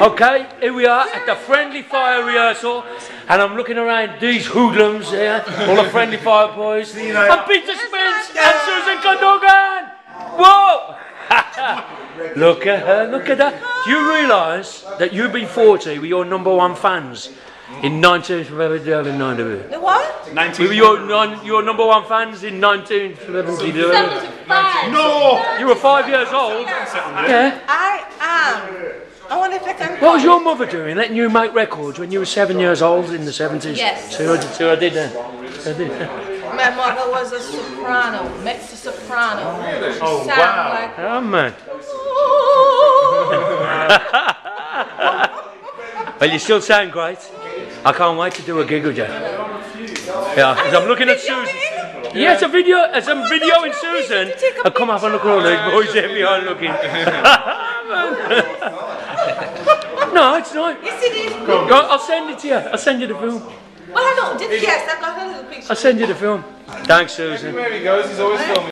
Okay, here we are at the friendly fire rehearsal, and I'm looking around these hoodlums here, all the friendly fire boys. I'm Peter Spence and Susan Cadogan. Whoa! look at her, look at that. Do you realise that UB40 were your number one fans in 1972? The what? We were your, non, your number one fans in 1972. No! You were five years old. Yeah. Ah, I am. I wonder if I can. What was your mother doing, letting you make records when you were seven years old in the 70s? Yes. So I did, so I did then. I did. My mother was a soprano, mezzo soprano. Oh, Sound wow. like. Oh, man. Well, you still sound great. I can't wait to do a gig with you. Yeah, because I'm looking at Susan. Yeah, it's a video. It's a oh, video in Susan. I'll come up and look at all those boys there behind looking. no, it's not. Yes, it is. Go, I'll send it to you. I'll send you the film. Well, I know. Did, yes, I've got a little picture. I'll send you the film. Thanks, Susan. Where he goes, he's always filming.